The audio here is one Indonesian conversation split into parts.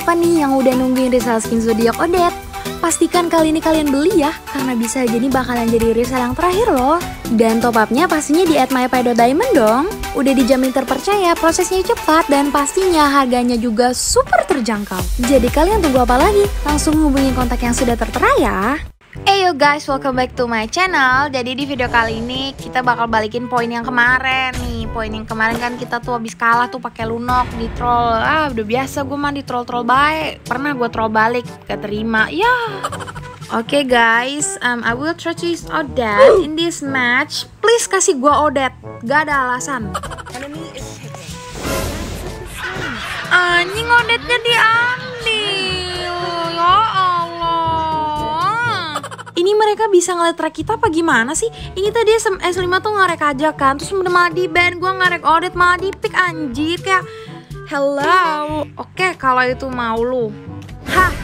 siapa nih yang udah nungguin resell skin zodiak Odet? Pastikan kali ini kalian beli ya, karena bisa jadi bakalan jadi resell yang terakhir loh. Dan top upnya pastinya di @mypay.diamond dong. Udah dijamin terpercaya, prosesnya cepat, dan pastinya harganya juga super terjangkau. Jadi kalian tunggu apa lagi? Langsung hubungi kontak yang sudah tertera ya. Hey guys, welcome back to my channel. Jadi di video kali ini kita bakal balikin poin yang kemarin nih. Poin yang kemarin kan kita tuh habis kalah tuh pakai lunok di troll. Ah udah biasa gue mah di troll-troll baik. Pernah gue troll balik, gak terima Ya. Oke okay guys, um, I will try to use Odette in this match. Please kasih gue Odette, gak ada alasan. Anjing Odette-nya diambil. Ya ini mereka bisa ngeliat track kita apa gimana sih? Ini tadi S5 tuh ngarek aja kan, terus udah malah di band, gue ngarek audit malah di pick anjir kayak Hello, oke okay, kalau itu mau lu. Hah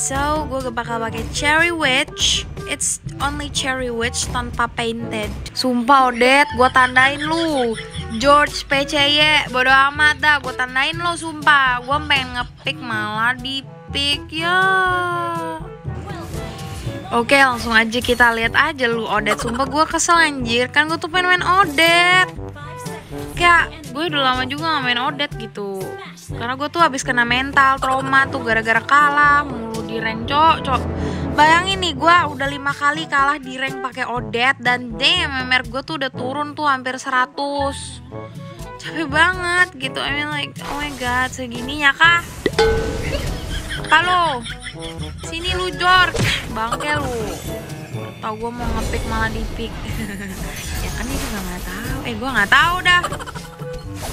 So, gue bakal pakai Cherry Witch. It's only Cherry Witch tanpa painted. Sumpah Odet, gue tandain lu. George PCY, bodo amat dah Gue tandain lo sumpah. Gue pengen ngepick malah di pick ya Oke langsung aja kita lihat aja lu Odet. Sumpah gue kesel anjir. Kan gue tuh pengen main Odet. Kayak gue udah lama juga gak main Odet gitu. Karena gue tuh habis kena mental Trauma tuh gara-gara kalah Mulu di rank cok, cok. Bayangin nih gue udah lima kali kalah di rank pakai Odet Dan damn MMR gue tuh udah turun tuh hampir 100 Capek banget gitu. I mean like oh my god segininya kah? Halo. Sini lu George Bangke lu. Tau gue mau ngepick malah di pick. Ya kan dia juga gak tahu. Eh gue gak tahu dah.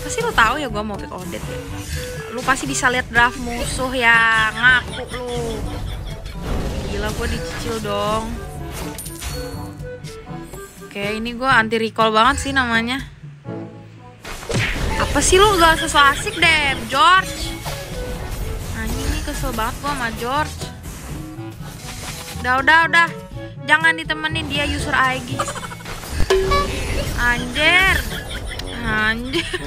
Pasti lu tahu ya gue mau pick Odet Lu pasti bisa lihat draft musuh ya Ngaku lu. Gila gue dicicil dong. Oke ini gue anti recall banget sih namanya. Apa sih lu gak sesuai asik deh George. Kesel banget gua sama George Udah udah udah. Jangan ditemenin dia user IG Anjir. Anjir.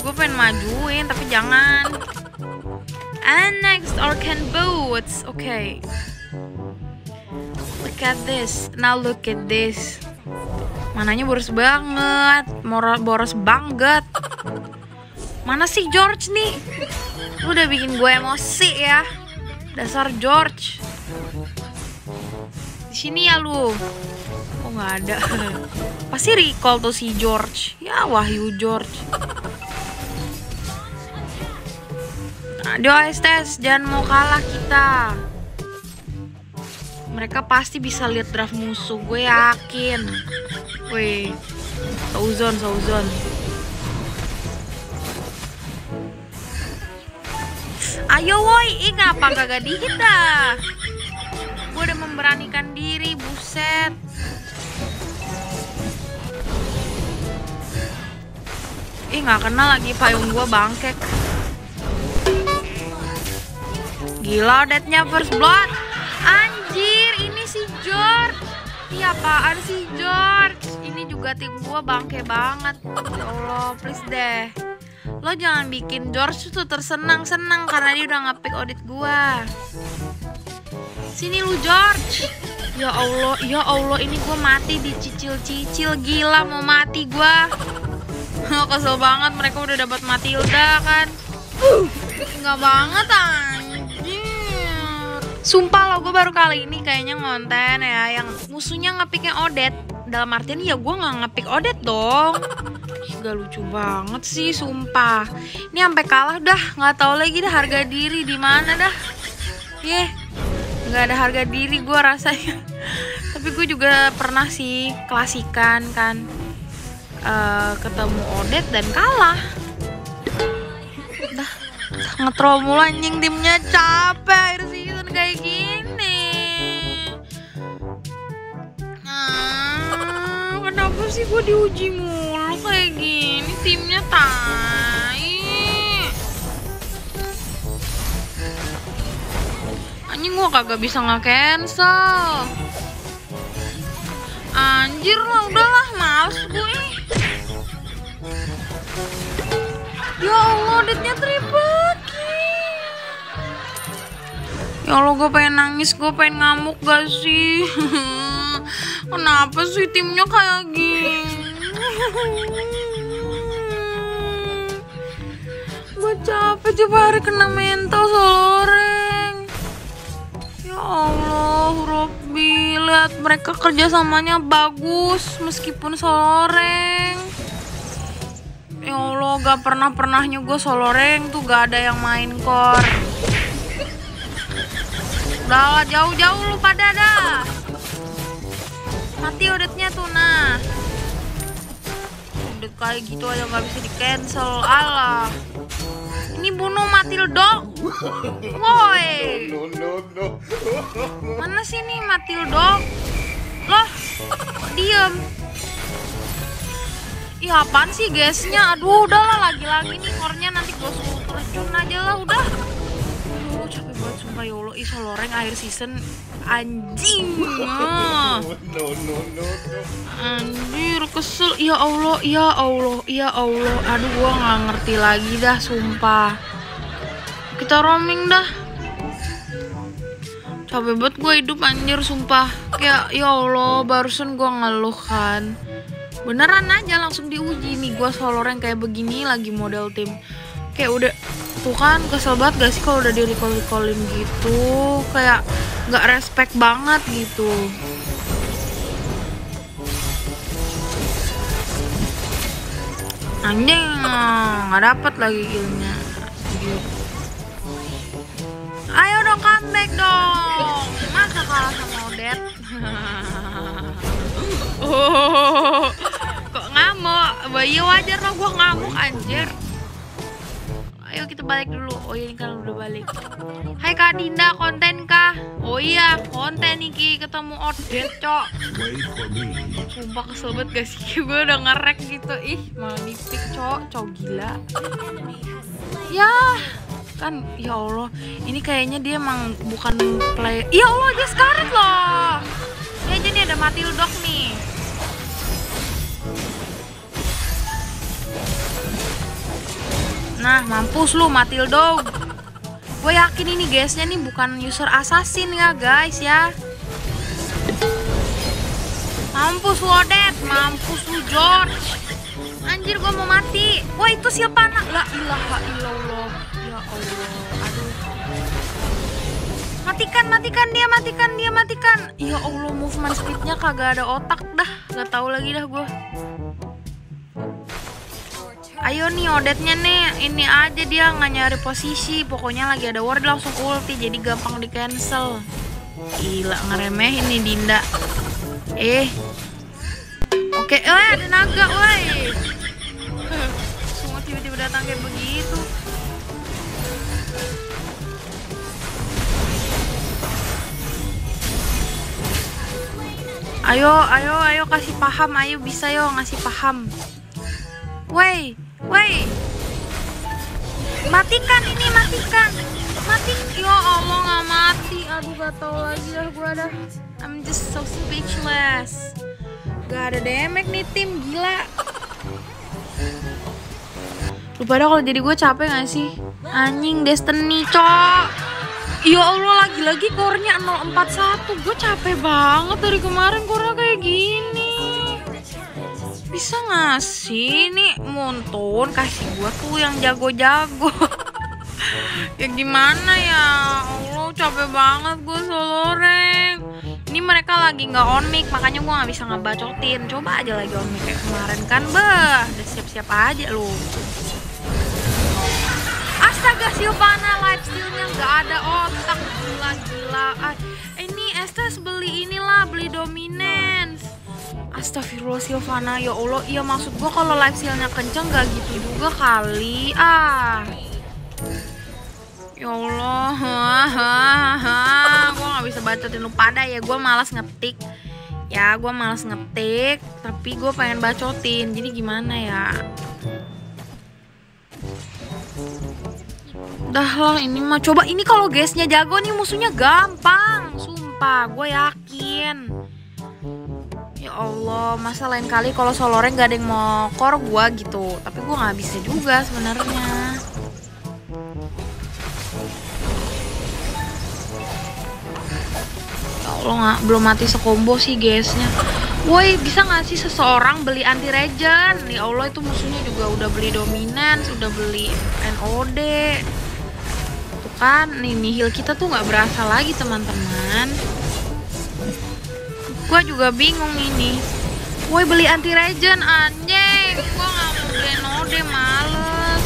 Gue pengen majuin tapi jangan. And next Orkan Boots. Oke okay. Look at this. Now look at this. Mananya boros banget. Boros banget. Mana sih George nih? Lu udah bikin gue emosi ya. Dasar George. Sini ya lu. Oh nggak ada. Pasti recall tuh si George. Ya Wahyu George. Aduh Estes, jangan mau kalah kita. Mereka pasti bisa lihat draft musuh, gue yakin. Wih, sauzon, sauzon. Ayo woi, ih ngapa kagak dihit dah memberanikan diri, buset. Ih gak kenal lagi payung gue bangkek. Gila deadnya first blood. Anjir, ini si George. Iya apaan sih George? Ini juga tim gue bangke banget. Ya Allah, please deh. Lo jangan bikin George tuh tersenang-senang karena dia udah ngepick audit gua sini lu George. Ya Allah ya Allah ini gua mati dicicil-cicil. Gila mau mati gua. Kesel banget mereka udah dapat Matilda kan? Enggak banget anjir. Sumpah lo gue baru kali ini kayaknya ngonten ya Yang musuhnya ngepicknya Odet Dalam artian ya gue nggak ngepick Odet dong. Gak lucu banget sih, sumpah. Ini sampai kalah dah, nggak tahu lagi dah harga diri di mana dah. Yeh, nggak ada harga diri gue rasanya. Tapi gue juga pernah sih klasikan kan uh, ketemu Odet dan kalah. Dah, ngetrol mulu anjing timnya capek akhir season kayak gini. Nah, kenapa sih gue diuji mulu kayak gini timnya tai anjing gua kagak bisa nggak cancel anjir lah udahlah males gue ya Allah deadnya triple kill Ya Allah gue pengen nangis, gue pengen ngamuk gak sih? Kenapa sih timnya kayak gini? gue capek tiap hari kena mental soloreng. Allah, Robby, lihat mereka kerjasamanya bagus meskipun soloreng. Ya Allah, gak pernah-pernahnya gue soloreng tuh gak ada yang main core. Udah jauh-jauh lu pada dah. Mati udetnya tuh nah. Udet kayak gitu aja nggak bisa di cancel. Allah. Ini bunuh Matildo. Woi. No, no, no. Mana sih nih Matildo? Loh, diem? Ih apaan sih guysnya? Aduh udahlah lagi-lagi nih core-nya nanti gue suruh terjun aja lah udah. Capek banget sumpah ya Allah. Ih soloreng akhir season anjing. Ah. No, no, no, no. Anjir kesel Ya Allah Ya Allah Ya Allah Aduh gua nggak ngerti lagi dah Sumpah Kita roaming dah Capek banget gue hidup anjir sumpah Kayak ya Allah barusan gua ngeluh kan Beneran aja langsung diuji nih Gua soloreng kayak begini lagi model tim Kayak udah Tuh kan kesel banget gak sih kalau udah di recall recallin gitu Kayak nggak respect banget gitu Anjing, nggak dapat lagi. Gitu. Ayo dong comeback dong. Masa kalah sama Odet? oh, kok ngamuk? Bayi wajar lah gua ngamuk anjir. Ayo kita balik dulu. Oh iya ini kan udah balik. Hai Kak Dinda, konten kah? Oh iya, konten nih Ki. ketemu Odet, Cok. Sumpah kesel banget gak sih gue udah ngerek gitu ih malah nipik cowok cowok gila ya kan ya Allah ini kayaknya dia emang bukan play ya Allah dia Scarlet loh ya jadi ada Matildok nih nah mampus lu Matildog gue yakin ini guysnya nih bukan user assassin ya guys ya. Mampus lu Odet, mampus lu George. Anjir gua mau mati. Wah itu siapa anak? La ilaha illallah. Ya Allah, aduh. Matikan, matikan dia, matikan dia, matikan. Ya Allah, movement speednya kagak ada otak dah. Gak tahu lagi dah gua Ayo nih Odetnya nih, ini aja dia nggak nyari posisi Pokoknya lagi ada ward langsung ulti Jadi gampang di cancel Gila, ngeremehin nih Dinda Eh. Oke, eh ada naga, woi. Semua tiba-tiba datang kayak begitu. Ayo, ayo, ayo kasih paham, ayo bisa yo ngasih paham. Woi, woi. Matikan ini, matikan. Mati. Ya Allah nggak mati. Aduh gak tau lagi dah gue dah. I'm just so speechless. Gak ada damage nih tim, gila. Lu pada kalau jadi gue capek gak sih? Anjing Destiny, cok. Ya Allah, lagi-lagi core-nya 041. Gue capek banget dari kemarin core kayak gini. Bisa gak sih? Nih, Muntun kasih gue tuh yang jago-jago. ya gimana ya? Allah, capek banget gue soloreng ini mereka lagi nggak on mic makanya gue nggak bisa ngebacotin. Coba aja lagi on mic kayak kemarin kan. Bah udah siap-siap aja lu. Astaga Silvana live stealnya nggak ada. Otak gila gila ah, ini Estes beli inilah beli dominance Astagfirullah Silvana ya Allah. Iya maksud gue kalau live stealnya kenceng gak gitu juga kali. Ah. Ya Allah, gue gak bisa bacotin lu pada ya, gue malas ngetik. Ya, gue malas ngetik, tapi gue pengen bacotin, jadi gimana ya? Udah lah, ini mah. Coba ini kalau guysnya jago nih musuhnya gampang, sumpah, gue yakin. Ya Allah, masa lain kali kalau soloreng gak ada yang mau core gue gitu, tapi gue nggak bisa juga sebenarnya. Allah nggak belum mati sekombo sih guysnya. Woi bisa nggak sih seseorang beli anti regen? Ya Allah itu musuhnya juga udah beli dominance, udah beli NOD. Tuh kan, nih nihil kita tuh nggak berasa lagi teman-teman. Gua juga bingung ini. Woi beli anti regen anjing. Gua nggak mau NOD males.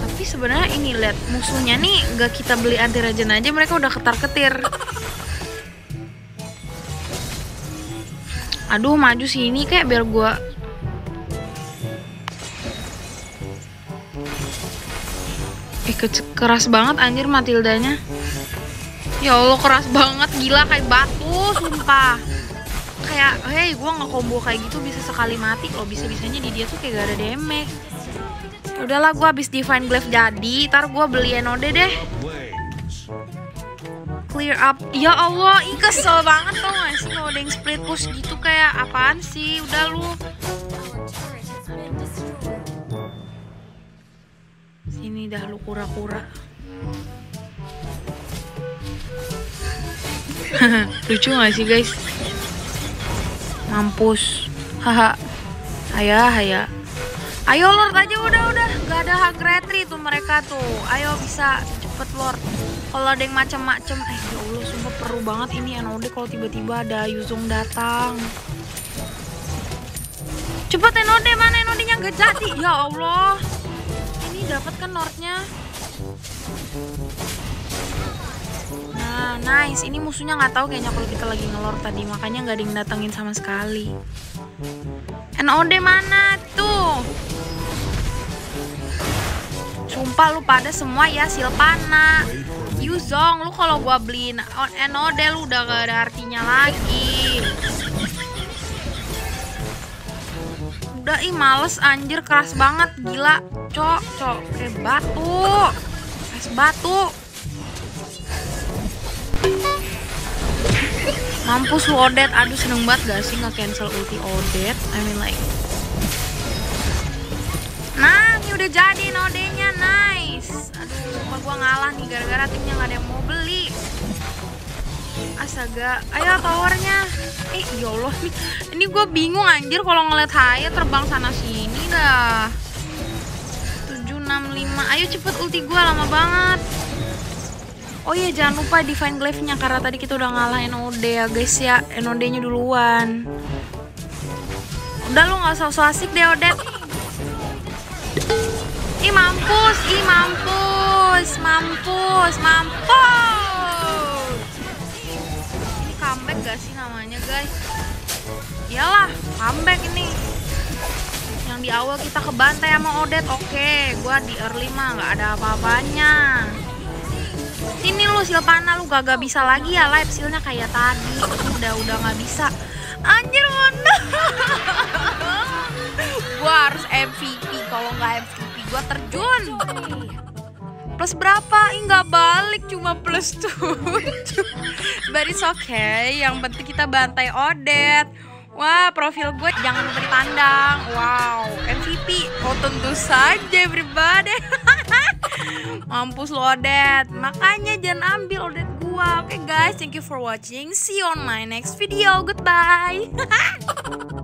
Tapi sebenarnya ini lihat musuhnya nih gak kita beli anti regen aja mereka udah ketar ketir. Aduh maju sini kayak biar gua Eh ke- keras banget anjir Matildanya. Ya Allah keras banget gila kayak batu sumpah. Kayak hey gua nggak combo kayak gitu bisa sekali mati loh bisa-bisanya di dia tuh kayak gak ada damage. Udahlah gua habis Divine Glaive jadi, ntar gua beli NOD deh. Clear up. Ya Allah, ih kesel banget tau gak sih kalau ada yang split push gitu kayak apaan sih? Udah lu. Sini dah lu kura-kura. Lucu gak sih guys? Mampus. Haha. Haya, haya. Ayo Lord aja udah udah Gak ada hak retri tuh mereka tuh Ayo bisa cepet Lord Kalau ada yang macem-macem Eh ya Allah sumpah perlu banget ini NOD kalau tiba-tiba ada Yuzong datang Cepet NOD mana NOD nya gak jadi Ya Allah Ini dapat kan Lordnya Nah nice. Ini musuhnya nggak tahu kayaknya kalau kita lagi ngelord tadi. Makanya nggak ada yang datengin sama sekali. NOD mana tuh? Sumpah lu pada semua ya Silpana Yuzong lu kalau gua beliin NOD lu udah gak ada artinya lagi. Udah ih males anjir. Keras banget. Gila. Cok, cok. Kayak batu. Es batu Mampus lu Odet, aduh seneng banget gak sih nggak cancel ulti Odet? I mean like Nah, ini udah jadi nodenya, nice. Aduh, sumpah gua ngalah nih. Gara-gara timnya nggak ada yang mau beli. Astaga, ayo towernya Eh, ya Allah. Nih Ini gue bingung anjir kalau ngeliat Haya terbang sana sini dah. 765, ayo cepet ulti gua lama banget Oh iya jangan lupa Divine Glaive-nya karena tadi kita udah ngalah NOD ya guys ya. NOD-nya duluan. Udah lu gak usah so asik deh Odet Ih mampus, ih mampus, mampus, mampus. Ini comeback gak sih namanya guys? Iyalah, comeback ini. Yang di awal kita kebantai sama Odet, oke. Gua di early mah gak ada apa-apanya Sini lu Silpana lu gak, bisa lagi ya live. Sealnya kayak tadi. Udah udah nggak bisa. Anjir mana Gua harus MVP Kalau nggak MVP gua terjun. Plus berapa? Ih nggak balik. Cuma plus 7 But it's okay. Yang penting kita bantai Odet Wah, profil gue jangan lupa dipandang. Wow, MVP. Oh, tentu saja everybody. Mampus lo Odet. Makanya jangan ambil Odet gua. Oke okay, guys, thank you for watching. See you on my next video. Goodbye.